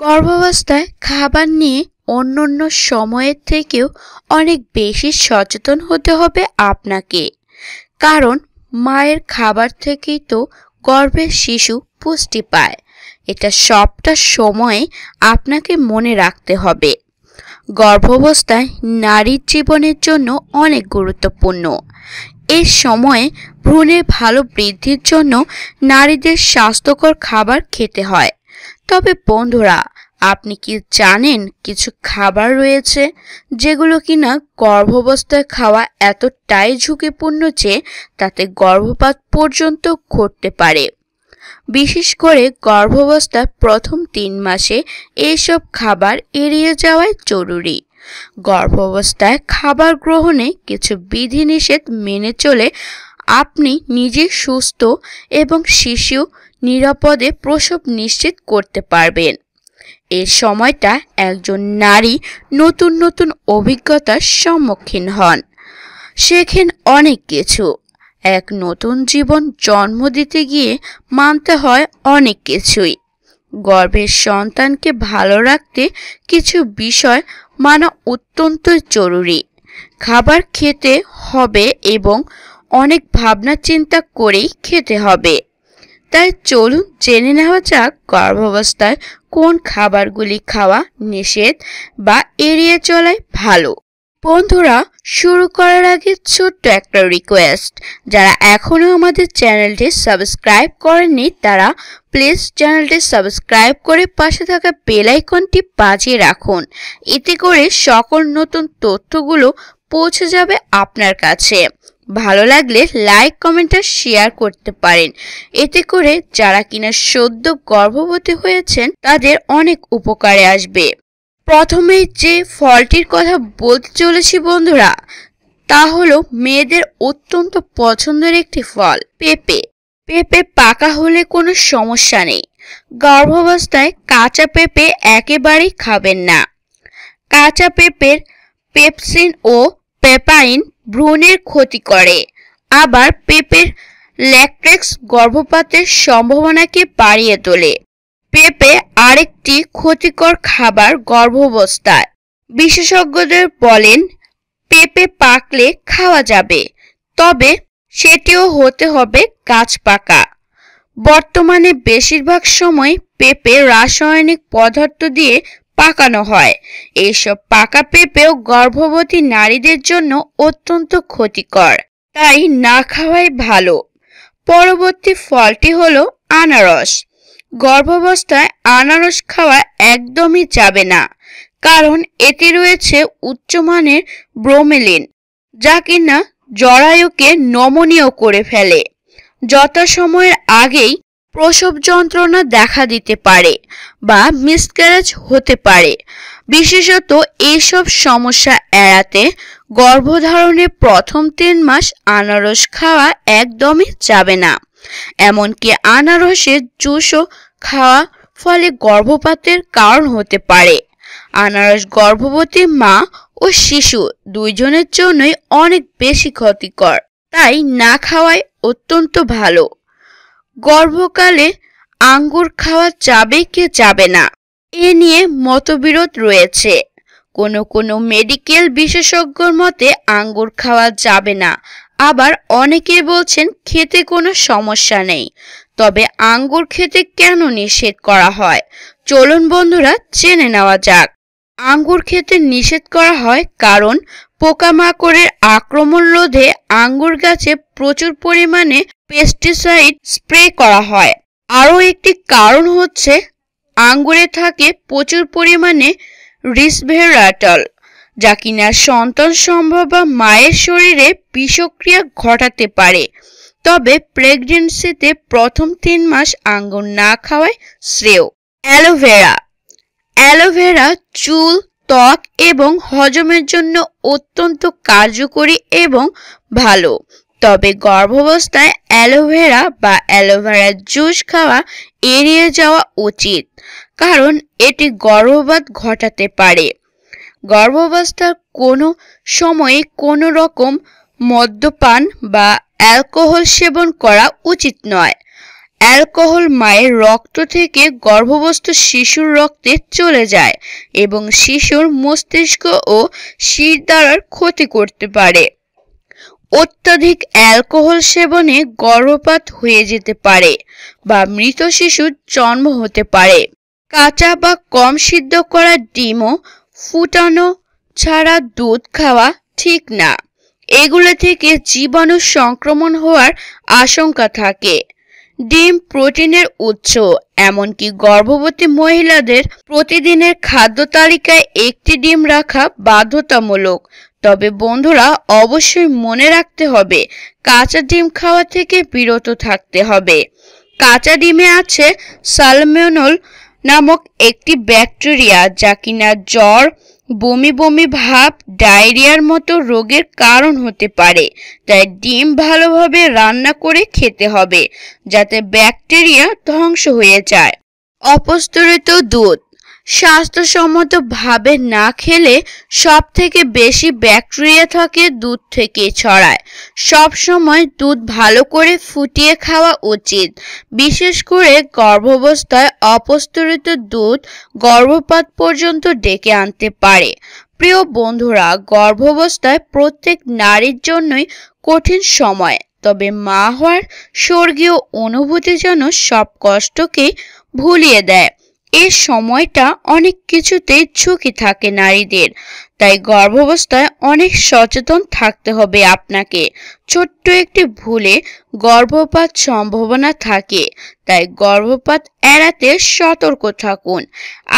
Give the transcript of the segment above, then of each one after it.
গর্ভাবস্থায় খাবার নিয়ে অন্যান্য সময়ের থেকেও অনেক বেশি সচেতন হতে হবে আপনাকে। কারণ মায়ের খাবার থেকেই তো গর্ভের শিশু পুষ্টি পায়। এটা সবটা সময়ে আপনাকে মনে রাখতে হবে। গর্ভাবস্থায় নারীর জীবনের জন্য অনেক গুরুত্বপূর্ণ। এই সময়ে ভ্রূণের ভালো বৃদ্ধির জন্য নারীদের স্বাস্থ্যকর খাবার খেতে হয়। তবে বন্ধুরা, আপনি কি জানেন কিছু খাবার রয়েছে যেগুলো কিনা গর্ভাবস্থায় খাওয়া এতটাই ঝুঁকিপূর্ণ যে তাতে গর্ভপাত পর্যন্ত ঘটতে পারে? বিশেষ করে গর্ভাবস্থার প্রথম তিন মাসে এইসব খাবার এড়িয়ে যাওয়াই জরুরি। গর্ভাবস্থায় খাবার গ্রহণে কিছু বিধিনিষেধ মেনে চলে আপনি নিজে সুস্থ এবং শিশু নিরাপদে প্রসব নিশ্চিত করতে পারবেন। এ সময়টা একজন নারী নতুন নতুন অভিজ্ঞতার সম্মুখীন হন। শেখেন অনেক কিছু। এক নতুন জীবন জন্ম দিতে গিয়ে মানতে হয় অনেক কিছুই। গর্ভের সন্তানকে ভালো রাখতে কিছু বিষয় মানা অত্যন্ত জরুরি। খাবার খেতে হবে এবং অনেক ভাবনা চিন্তা করেই খেতে হবে। তাই চলুন জেনে নেওয়া যাক গর্ভাবস্থায় কোন খাবারগুলি খাওয়া নিষেধ বা এড়িয়ে চলাই ভালো। বন্ধুরা, শুরু করার আগে ছোট্ট একটা রিকোয়েস্ট যারা এখনও আমাদের চ্যানেলটি সাবস্ক্রাইব করেননি, তারা প্লিজ চ্যানেলটি সাবস্ক্রাইব করে পাশে থাকা বেল আইকনটি বাজিয়ে রাখুন। এতে করে সকল নতুন তথ্যগুলো পৌঁছে যাবে আপনার কাছে। ভালো লাগলে লাইক কমেন্ট আর শেয়ার করতে পারেন। এতে করে যারা কিনা সদ্য গর্ভবতী হয়েছেন, তাদের অনেক উপকারে আসবে। প্রথমে যে ফলটির কথা বলতে চলেছি বন্ধুরা, তা হলো মেয়েদের অত্যন্ত পছন্দের একটি ফল, পেঁপে। পেঁপে পাকা হলে কোনো সমস্যা নেই। গর্ভাবস্থায় কাঁচা পেঁপে একেবারেই খাবেন না। কাঁচা পেঁপের পেপসিন ও পেপাইন ভ্রূণের ক্ষতি করে। আবার পেঁপের ল্যাকটেক্স গর্ভপাতের সম্ভাবনাকে বাড়িয়ে তোলে। পেঁপে আরেকটি ক্ষতিকর খাবার গর্ভাবস্থায়। বিশেষজ্ঞদের বলেন, পেঁপে পাকলে খাওয়া যাবে, তবে সেটিও হতে হবে গাছ পাকা। বর্তমানে বেশিরভাগ সময় পেঁপে রাসায়নিক পদার্থ দিয়ে পাকানো হয়। এইসব পাকা পেঁপেও গর্ভবতী নারীদের জন্য অত্যন্ত ক্ষতিকর, তাই না খাওয়াই ভালো। পরবর্তী ফলটি হলো আনারস। গর্ভাবস্থায় আনারস খাওয়া একদমই যাবে না, কারণ এতে রয়েছে উচ্চমানের ব্রোমেলিন, যা কিনা জরায়ুকে নমনীয় করে ফেলে। যথাসময়ের আগেই প্রসব যন্ত্রণা দেখা দিতে পারে বা মিসক্যারেজ হতে পারে। বিশেষত এইসব সমস্যা এড়াতে গর্ভধারণের প্রথম তিন মাস আনারস খাওয়া একদমই যাবে না। এমনকি আনারসের জুসও খাওয়া ফলে গর্ভপাতের কারণ হতে পারে। আনারস গর্ভবতী মা ও শিশু দুইজনের জন্যই অনেক বেশি ক্ষতিকর। তাই না খাওয়াই অত্যন্ত ভালো। গর্ভকালে আঙ্গুর খাওয়া যাবে কি যাবে না? এ নিয়ে মতবিরোধ রয়েছে। কোনো কোনো মেডিকেল বিশেষজ্ঞর মতে আঙ্গুর খাওয়া যাবে না। আবার অনেকে বলছেন খেতে কোনো সমস্যা নেই। তবে আঙ্গুর খেতে কেন নিষেধ করা হয়? চলুন বন্ধুরা, জেনে নেওয়া যাক। আঙ্গুর খেতে নিষেধ করা হয় কারণ পোকামাকড়ের আক্রমণ রোধে আঙ্গুর গাছে প্রচুর পরিমাণে পেস্টিসাইড স্প্রে করা হয়। আরও একটি কারণ হচ্ছে আঙ্গুরে থাকে প্রচুর পরিমাণে রিসভেরাটল যা কিনা সন্তান সম্ভব বা মায়ের শরীরে বিষক্রিয়া ঘটাতে পারে। তবে প্রেগনেন্সিতে প্রথম তিন মাস আঙ্গুর না খাওয়ায় শ্রেয়। অ্যালোভেরা অ্যালোভেরা চুল, ত্বক এবং হজমের জন্য অত্যন্ত কার্যকরী এবং ভালো। তবে গর্ভাবস্থায় অ্যালোভেরা বা অ্যালোভেরার জুস খাওয়া এড়িয়ে যাওয়া উচিত, কারণ এটি গর্ভপাত ঘটাতে পারে। গর্ভাবস্থার কোনো সময়ে কোনো রকম মদ্যপান বা অ্যালকোহল সেবন করা উচিত নয়। অ্যালকোহল মায়ের রক্ত থেকে গর্ভবস্থ শিশুর রক্তে চলে যায় এবং শিশুর মস্তিষ্ক ও শিরদাঁড়ার ক্ষতি করতে পারে। অত্যাধিক অ্যালকোহল সেবনে গর্ভপাত হয়ে যেতে পারে বা মৃত শিশুর জন্ম হতে পারে। কাঁচা বা কম সিদ্ধ করা ডিমও ফুটানো ছাড়া দুধ খাওয়া ঠিক না। এগুলো থেকে জীবাণু সংক্রমণ হওয়ার আশঙ্কা থাকে। ডিম প্রোটিনের উৎস, এমনকি গর্ভবতী মহিলাদের প্রতিদিনের খাদ্য তালিকায় একটি ডিম রাখা বাধ্যতামূলক। তবে বন্ধুরা, অবশ্যই মনে রাখতে হবে, কাঁচা ডিম খাওয়া থেকে বিরত থাকতে হবে। কাঁচা ডিমে আছে সালমেনল নামক একটি ব্যাকটেরিয়া যা কিনা জ্বর বমি বমি ভাব ডায়রিয়ার মতো রোগের কারণ হতে পারে। তাই ডিম ভালোভাবে রান্না করে খেতে হবে, যাতে ব্যাকটেরিয়া ধ্বংস হয়ে যায়। অপস্তরিত দুধ স্বাস্থ্যসম্মতভাবে না খেলে সব থেকে বেশি ব্যাকটেরিয়া থাকে দুধ থেকে ছড়ায়। সব সময় দুধ ভালো করে ফুটিয়ে খাওয়া উচিত। বিশেষ করে গর্ভাবস্থায় অপস্তরিত দুধ গর্ভপাত পর্যন্ত ডেকে আনতে পারে। প্রিয় বন্ধুরা, গর্ভাবস্থায় প্রত্যেক নারীর জন্যই কঠিন সময়, তবে মা হওয়ার স্বর্গীয় অনুভূতি যেন সব কষ্টকেই ভুলিয়ে দেয়। এ সময়টা অনেক কিছুতে ঝুঁকি থাকে নারীদের। তাই গর্ভাবস্থায় অনেক সচেতন থাকতে হবে আপনাকে। ছোট্ট একটি ভুলে গর্ভপাত সম্ভাবনা থাকে। তাই গর্ভপাত এড়াতে সতর্ক থাকুন।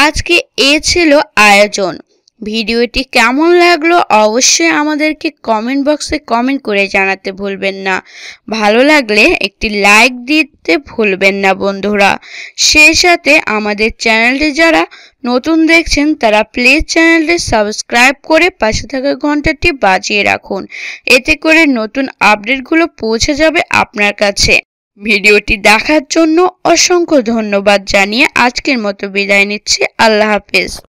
আজকে এ ছিল আয়োজন। ভিডিওটি কেমন লাগল অবশ্যই আমাদেরকে কমেন্ট বক্সে কমেন্ট করে জানাতে ভুলবেন না। ভালো লাগলে একটি লাইক দিতে ভুলবেন না বন্ধুরা। সেই সাথে আমাদের চ্যানেলটি যারা নতুন দেখছেন, তারা প্লিজ চ্যানেলটি সাবস্ক্রাইব করে পাশে থাকা ঘন্টাটি বাজিয়ে রাখুন। এতে করে নতুন আপডেটগুলো পৌঁছে যাবে আপনার কাছে। ভিডিওটি দেখার জন্য অসংখ্য ধন্যবাদ জানিয়ে আজকের মতো বিদায় নিচ্ছি। আল্লাহ হাফেজ।